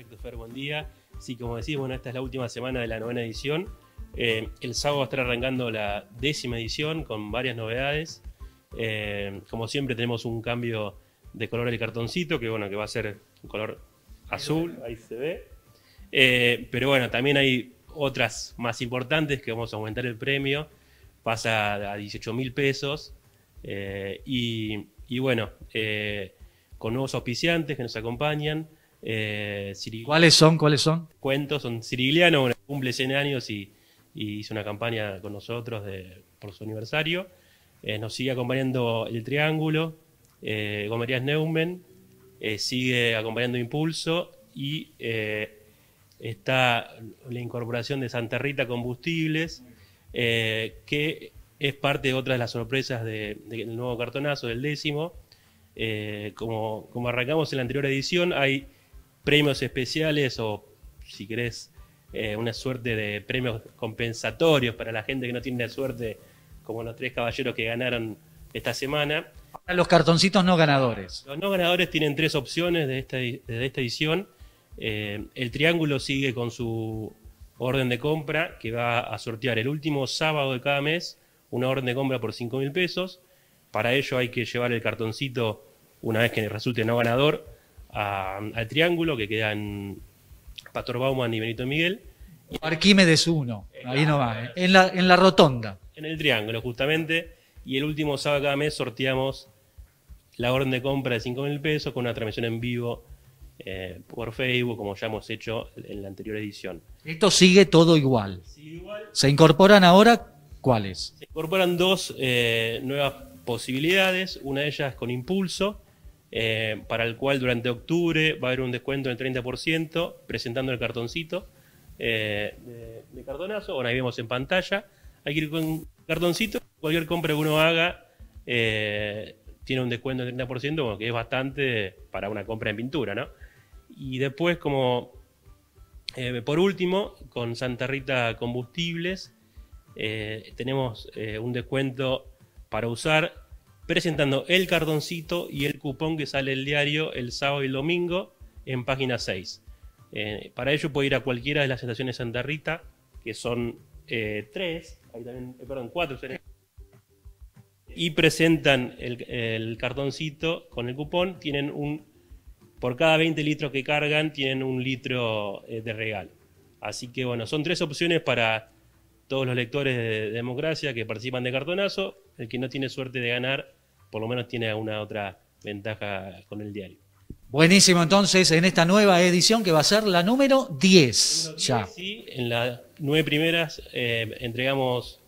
Correcto, Fer, buen día. Sí, como decís, bueno, esta es la última semana de la novena edición. Eh, el sábado va a estar arrancando la décima edición con varias novedades. Eh, como siempre tenemos un cambio de color del cartoncito, que bueno, que va a ser un color azul, ahí se ve. Eh, pero bueno, también hay otras más importantes que vamos a aumentar el premio, pasa a 18 mil pesos. y, y, bueno, con nuevos auspiciantes que nos acompañan. Eh, ¿Cuáles son? ¿Cuáles son? Cuentos, son Cirigliano, cumple 100 años y, hizo una campaña con nosotros por su aniversario. Eh, nos sigue acompañando El Triángulo, eh, Gomerías Neumann, eh, sigue acompañando Impulso y está la incorporación de Santa Rita Combustibles, que es parte de otra de las sorpresas del nuevo cartonazo, del décimo. como arrancamos en la anterior edición, hay premios especiales o, si querés, eh, una suerte de premios compensatorios para la gente que no tiene la suerte, como los tres caballeros que ganaron esta semana. Los cartoncitos no ganadores. Los no ganadores tienen tres opciones de esta, de esta edición. Eh, el Triángulo sigue con su orden de compra que va a sortear el último sábado de cada mes una orden de compra por 5 mil pesos. Para ello hay que llevar el cartoncito una vez que resulte no ganador al Triángulo, que queda en Pastor Bauman y Benito Miguel. Arquímedes 1, ahí no va, ¿eh? en, la, en la rotonda. En el Triángulo, justamente. Y el último sábado cada mes sorteamos la orden de compra de 5 mil pesos con una transmisión en vivo eh, por Facebook, como ya hemos hecho en la anterior edición. Esto sigue todo igual. ¿Se incorporan ahora cuáles? Se incorporan dos eh, nuevas posibilidades. Una de ellas con impulso, eh, para el cual durante octubre va a haber un descuento del 30% presentando el cartoncito eh, de, cartonazo. Bueno, ahí vemos en pantalla. Hay que ir con cartoncito. Cualquier compra que uno haga eh, tiene un descuento del 30%, bueno, que es bastante para una compra en pintura, ¿no? Y después, como por último, con Santa Rita Combustibles, tenemos un descuento para usar presentando el cartoncito y el cupón que sale el diario el sábado y el domingo en página 6. Eh, para ello puede ir a cualquiera de las estaciones Santa Rita, que son eh, tres, también, eh, perdón, cuatro, y presentan el, cartoncito con el cupón, tienen un, por cada 20 litros que cargan, tienen un litro de regalo. Así que bueno, son tres opciones para todos los lectores de democracia que participan de cartonazo. El que no tiene suerte de ganar por lo menos tiene una otra ventaja con el diario. Buenísimo, entonces, en esta nueva edición que va a ser la número 10. ya. Sí, en las nueve primeras eh, entregamos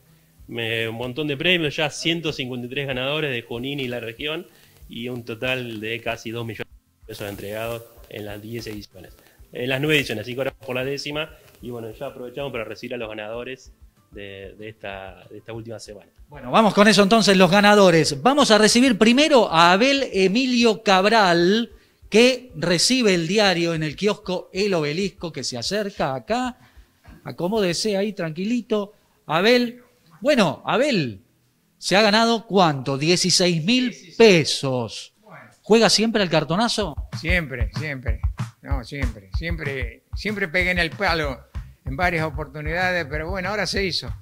eh, un montón de premios, ya 153 ganadores de Junín y la región, y un total de casi 2 millones de pesos entregados en las 10 ediciones. En las nueve ediciones, así que ahora por la décima, y bueno, ya aprovechamos para recibir a los ganadores de, esta, última semana. Bueno, vamos con eso entonces, los ganadores. Vamos a recibir primero a Abel Emilio Cabral, que recibe el diario en el kiosco El Obelisco, que se acerca acá. Acomódese ahí tranquilito. Abel, bueno, Abel, se ha ganado cuánto? 16 mil pesos. ¿Juega siempre al cartonazo? Siempre, siempre. No, siempre. Siempre, siempre pegué en el palo en varias oportunidades, pero bueno, ahora se hizo.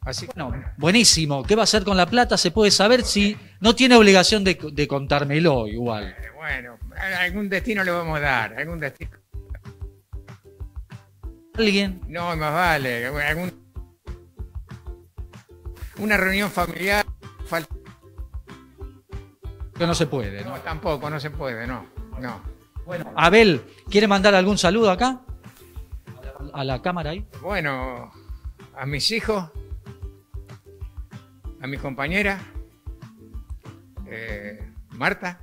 Así bueno, buenísimo. ¿Qué va a hacer con la plata? Se puede saber si no tiene obligación de, contármelo igual. Eh, bueno, algún destino le vamos a dar, algún destino. ¿Alguien? No, más vale. Una reunión familiar. Que no se puede, ¿no? tampoco, no se puede, no. No. Bueno, Abel, ¿quiere mandar algún saludo acá? A la cámara ahí? Bueno, a mis hijos, a mi compañera, eh, Marta,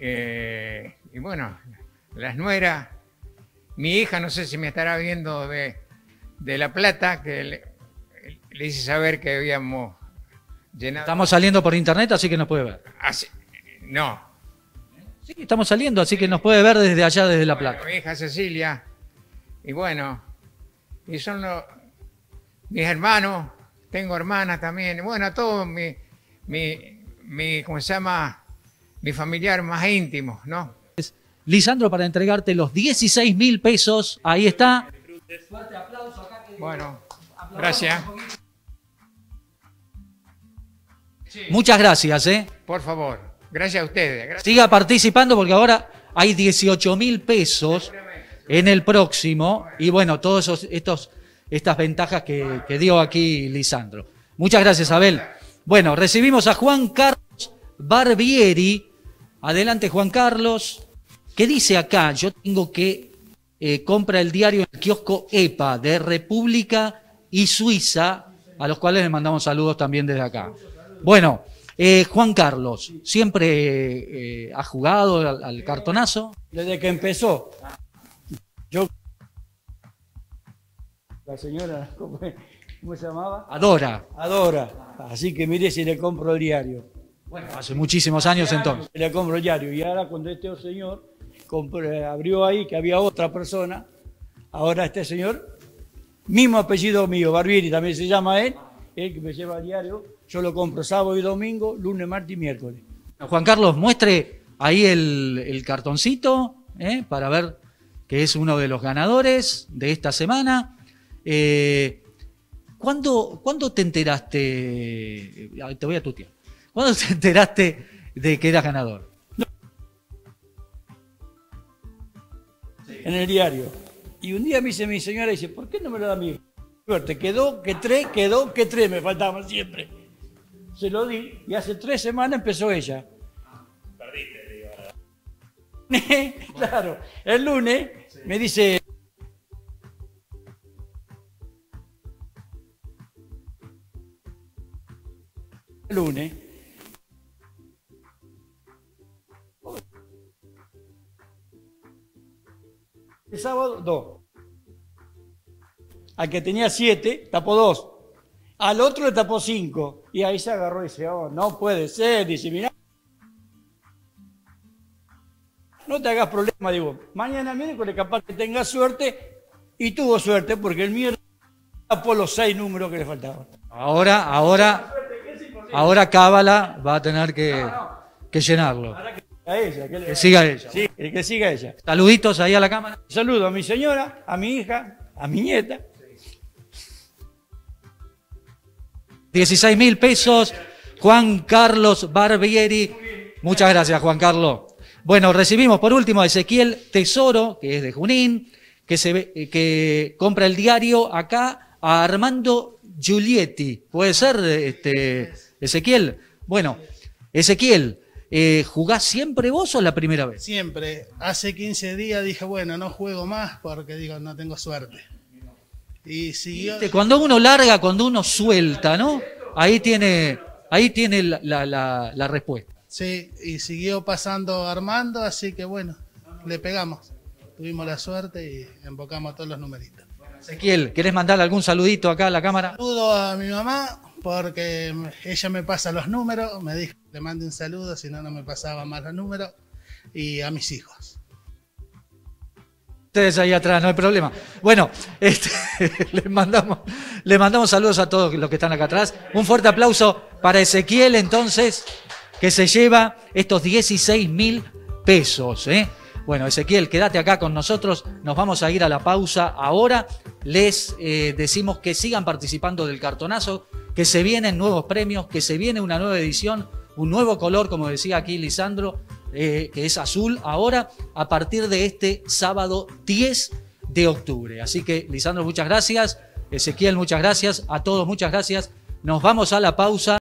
eh, y bueno, las nueras, mi hija, no sé si me estará viendo de, La Plata, que le, hice saber que habíamos llenado. Estamos saliendo por internet, así que nos puede ver. no. Sí, estamos saliendo, así que nos puede ver desde allá, desde La Plata. mi hija Cecilia y bueno, y son los, mis hermanos, tengo hermanas también, bueno, todos mi, mi, mi, ¿cómo se llama? Mi familiar más íntimo, ¿no? Lisandro, para entregarte los 16 mil pesos. Ahí está. Bueno, gracias. Muchas gracias, ¿eh? Por favor, gracias a ustedes. Gracias. Siga participando porque ahora hay 18 mil pesos en el próximo. Y bueno, todas estos, estas ventajas que, que dio aquí Lisandro. Muchas gracias, Abel. Bueno, recibimos a Juan Carlos Barbieri. Adelante, Juan Carlos. ¿Qué dice acá? Yo tengo que eh, compra el diario en el kiosco EPA de República y Suiza, a los cuales le mandamos saludos también desde acá. Bueno, eh, Juan Carlos, ¿siempre eh, ha jugado al, al cartonazo? Desde que empezó. Yo. La señora, ¿cómo, se llamaba? Adora. Adora. Así que mire si le compro el diario. Bueno, hace muchísimos años entonces. Le compro el diario. Y ahora cuando este señor compré- abrió ahí que había otra persona, ahora este señor, mismo apellido mío, Barbieri también se llama él, él que me lleva el diario, yo lo compro sábado y domingo, lunes, martes y miércoles. Juan Carlos, muestre ahí el, el cartoncito ¿eh? para ver que es uno de los ganadores de esta semana. Eh, ¿cuándo, cuándo te enteraste? Ah, Te voy a tutear. ¿Cuándo te enteraste de que eras ganador? en el diario. Y un día me dice mi señora, dice, ¿por qué no me lo da a mí? Suerte, quedó que tres, quedó que tres, me faltaban siempre. Se lo di y hace tres semanas empezó ella. Claro, el lunes me dice... El lunes. El sábado, dos. Al que tenía siete, tapó dos. Al otro le tapó cinco. Y ahí se agarró y dice, oh, no puede ser. Dice, mirá. No te hagas problema, digo. Mañana miércoles capaz que tengas suerte. Y tuvo suerte porque el miércoles tapó los seis números que le faltaban. Ahora, ahora, ahora Cábala va a tener que, que llenarlo. A ella, que, le- Que siga ella. Sí, que siga ella. Saluditos ahí a la cámara. Saludo a mi señora, a mi hija, a mi nieta. 16 mil pesos. Juan Carlos Barbieri. Muchas gracias, Juan Carlos. Bueno, recibimos por último a Ezequiel Tesoro, que es de Junín, que, se ve- que compra el diario acá a Armando Giulietti. ¿Puede ser, este, Ezequiel? Bueno, Ezequiel, eh, ¿jugás siempre vos o la primera vez? Siempre. Hace 15 días dije, bueno, no juego más porque digo, no tengo suerte. Y siguió. Cuando uno larga, cuando uno suelta, ¿no? Ahí tiene, ahí tiene la- la- la respuesta. Sí, y siguió pasando Armando, así que bueno, le pegamos. Tuvimos la suerte y embocamos todos los numeritos. Ezequiel, ¿querés mandar algún saludito acá a la cámara? Saludo a mi mamá porque ella me pasa los números, me dijo que le mande un saludo, si no, no me pasaba más los números. Y a mis hijos. Ustedes ahí atrás, no hay problema. Bueno, este, les, mandamos, les mandamos saludos a todos los que están acá atrás. Un fuerte aplauso para Ezequiel, entonces, que se lleva estos 16 mil pesos. ¿eh? Bueno, Ezequiel, quédate acá con nosotros. Nos vamos a ir a la pausa ahora. Les eh, decimos que sigan participando del cartonazo, que se vienen nuevos premios, que se viene una nueva edición, un nuevo color, como decía aquí Lisandro, eh, que es azul, ahora a partir de este sábado 10 de octubre. Así que, Lisandro, muchas gracias. Ezequiel, muchas gracias. A todos, muchas gracias. Nos vamos a la pausa.